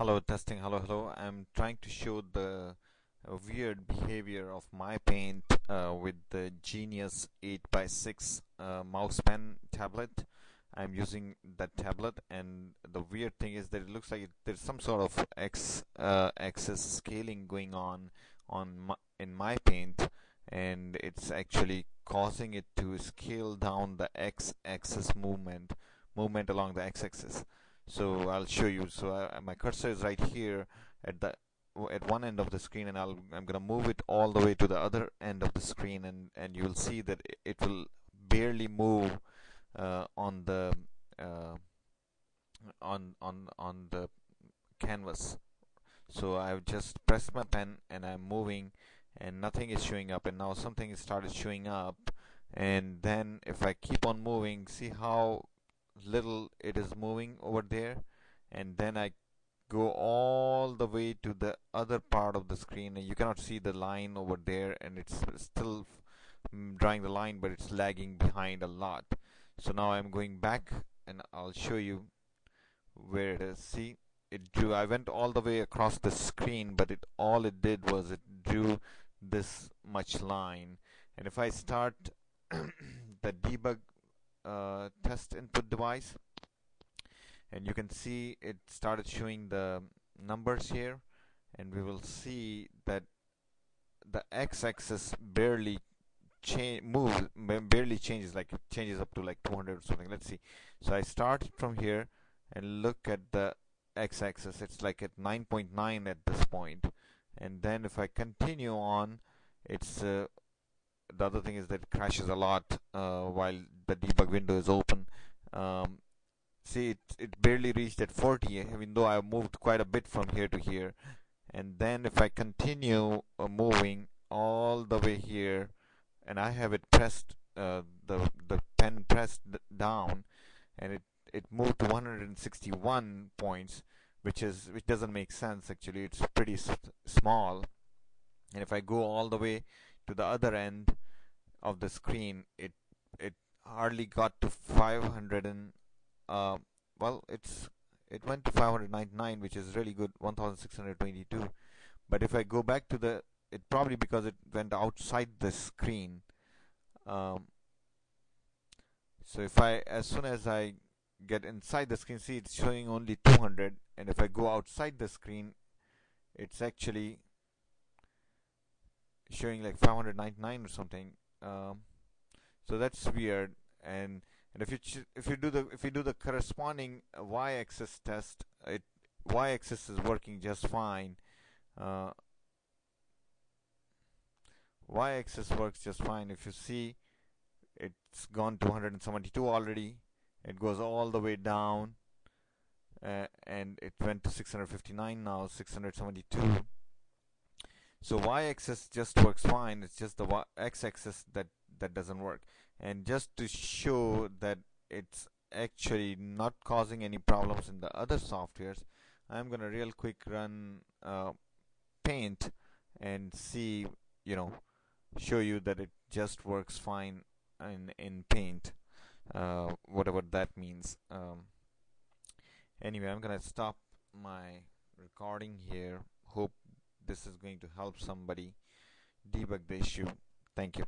Hello, testing. Hello, hello. I'm trying to show the uh, weird behavior of MyPaint uh, with the Genius 8x6 uh, MousePen tablet. I'm using that tablet, and the weird thing is that it looks like it, there's some sort of x uh, axis scaling going on on my, in MyPaint, and it's actually causing it to scale down the x-axis movement movement along the x-axis so I'll show you. So I, my cursor is right here at the at one end of the screen and I'll, I'm gonna move it all the way to the other end of the screen and and you'll see that it will barely move uh, on the uh, on on on the canvas. So I've just pressed my pen and I'm moving and nothing is showing up and now something started showing up. And then if I keep on moving see how little it is moving over there and then I go all the way to the other part of the screen and you cannot see the line over there and it's still mm, drawing the line but it's lagging behind a lot. So now I'm going back and I'll show you where it is. See it drew I went all the way across the screen but it all it did was it drew this much line. And if I start the debug uh, test input device. And you can see it started showing the numbers here. And we will see that the x-axis barely change moves barely changes like changes up to like 200 or something. Let's see. So I start from here and look at the x-axis. It's like at 9.9 .9 at this point. And then if I continue on it's uh, the other thing is that it crashes a lot uh, while the debug window is open. Um, see it, it barely reached at 40 even though I moved quite a bit from here to here. And then if I continue uh, moving all the way here and I have it pressed uh, the the pen pressed down and it it moved to 161 points which is which doesn't make sense actually. It's pretty small. And if I go all the way to the other end of the screen it it hardly got to 500 and uh, well it's it went to 599 which is really good 1622 but if I go back to the it probably because it went outside the screen um, so if I as soon as I get inside the screen see it's showing only 200 and if I go outside the screen it's actually showing like 599 or something um, so that's weird. And and if you if you do the if you do the corresponding y-axis test it y-axis is working just fine. Uh, y-axis works just fine. If you see it's gone to 172 already. It goes all the way down uh, and it went to 659 now 672 so y-axis just works fine. It's just the x-axis that that doesn't work. And just to show that it's actually not causing any problems in the other softwares I'm gonna real quick run uh, paint and see you know show you that it just works fine in in paint uh, whatever that means. Um, anyway I'm gonna stop my recording here. Hope this is going to help somebody debug the issue. Thank you